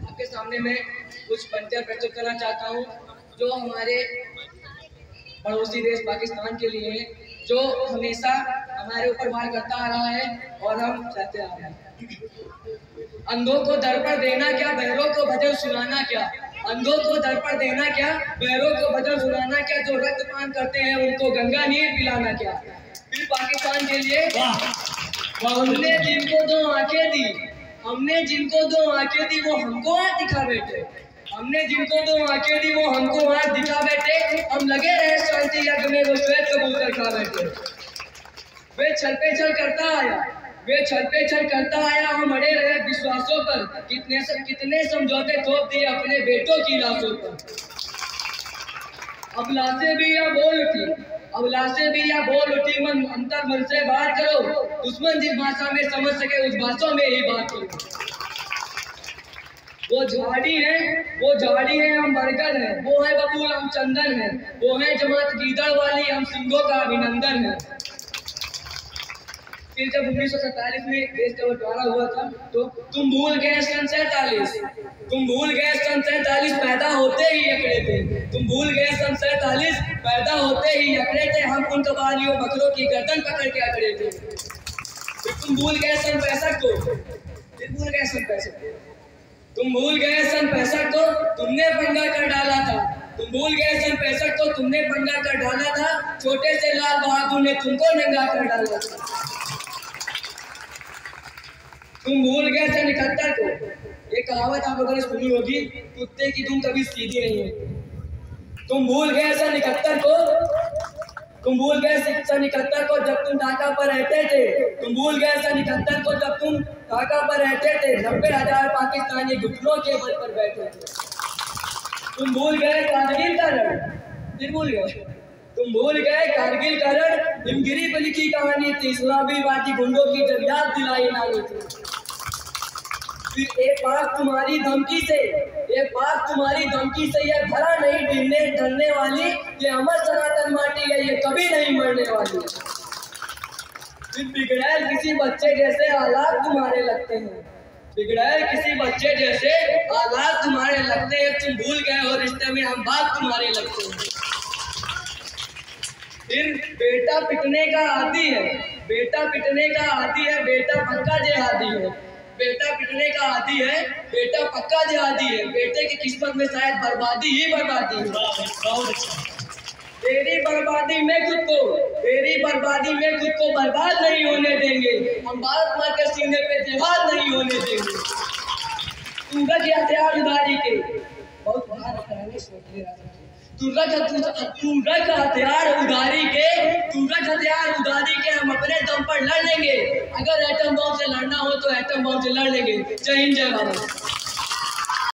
आपके सामने मैं कुछ पंक्तियाँ प्रस्तुत करना चाहता हूँ, जो हमारे पड़ोसी देश पाकिस्तान के लिए जो हमेशा हमारे ऊपर वार करता आ रहा है, और हम चाहते आ रहे हैं। अंधों को दर पर देना क्या बहरों को भजन सुनाना क्या? अंधों को दर पर देना क्या बहरों को भजन सुनाना क्या, जो रक्तपान करते हैं, उनको गंगा नीर पिलाना क्या? फिर पाकिस्तान के लिए हमने जिनको दो आँखें दी, हमने जिनको दो आँखें दी, वो हमको आज दिखा बैठे। हमने जिनको दो आँखें दी, वो हमको आज दिखा बैठे। हम लगे रहे शांति यज्ञ में, वो श्वेत कबूतर खा बैठे। वे छल पे छल करता आया, वे छल पे छल करता आया। हम अड़े रहे विश्वासों पर, कितने सब कितने समझौते थोप दिए अपने बेटों की लाशों पर। अब लाशें भी या बोल उठी। अब लाशें भी या बोल उठी, मन अंतर मन से बात करो। दुश्मन जिस भाषा में समझ सके, उस भाषा में ही बात करो। वो झाड़ी है, वो झाड़ी है, हम बरगद है। वो है बबूल हम चंदन है। वो है जमात गीदड़ वाली, हम सिंगों का अभिनंदन है। फिर जब उन्नीस में देश का बंटवारा हुआ था तो तुम भूल गए सन सैतालीस। तुम भूल गए सन सैतालीस, पैदा होते ही अकड़े थे। तुम भूल गए सन सैतालीस, पैदा होते ही अकड़े थे। हम उन कबालियों बकरों की गर्दन पकड़ के अकड़े थे। फिर तुम भूल गए सन पैंसठ को। फिर भूल गए सन पैंसठ तुम भूल गए सन पैंसठ को, तुमने पंगा कर डाला था। तुम भूल गए सन पैंसठ को, तुमने पंगा कर डाला था। छोटे से लाल बहादुर ने तुमको नंगा कर डाला था। तुम भूल गए सन इकहत्तर को। ये कहावत आप ने सुनी होगी, कुत्ते की दुम कभी सीधी नहीं है। तुम भूल गए सन इकहत्तर को। तुम भूल गए सन इकहत्तर को जब तुम ढाका पर रहते थे। तुम भूल गए सन इकहत्तर को जब तुम ढाका पर रहते थे। नब्बे हज़ार पाकिस्तानी घुटनों के बल पर बैठे थे। तुम भूल गए कारगिल का रण। फिर भूल गए। तुम भूल गए कारगिल का रण। हिमगिरी पर लिखी कहानी थी इस्लामीवादी गुंडों की जब याद दिलाई नानी थी। फिर एक बात तुम्हारी धमकी से, एक बात तुम्हारी धमकी से ये भरा नहीं ढलने ढलने वाली, ये अमर सनातन माटी है, ये कभी नहीं मरने वाली। बिगड़ैल किसी बच्चे जैसे हालात तुम्हारे लगते हैं। बिगड़ैल किसी बच्चे जैसे हालात तुम्हारे लगते हैं, तुम भूल गए हो रिश्ते में, हम बात तुम्हारे लगते हैं। फिर बेटा पिटने का आदि है, बेटा पिटने का आदि है, बेटा पक्का जे आदि है। बेटा पिटने का आदि है, बेटा पक्का जेहादी है। बेटे की किस्मत में शायद बर्बादी ही बर्बादी तेरी बर्बादी में खुद को, तेरी बर्बादी में खुद को बर्बाद नहीं होने देंगे। हम भारत माँ के सीने पे जिहाद नहीं होने देंगे। तू रख हथियार उधारी के, बहुत बाहर रखा हथियार उधारी के तू हथियार उधारी के हम अपने दम पर लड़ लेंगे। अगर एटम बम से लड़ना हो तो एटम बम से लड़ लेंगे। जय हिंद, जय भारत।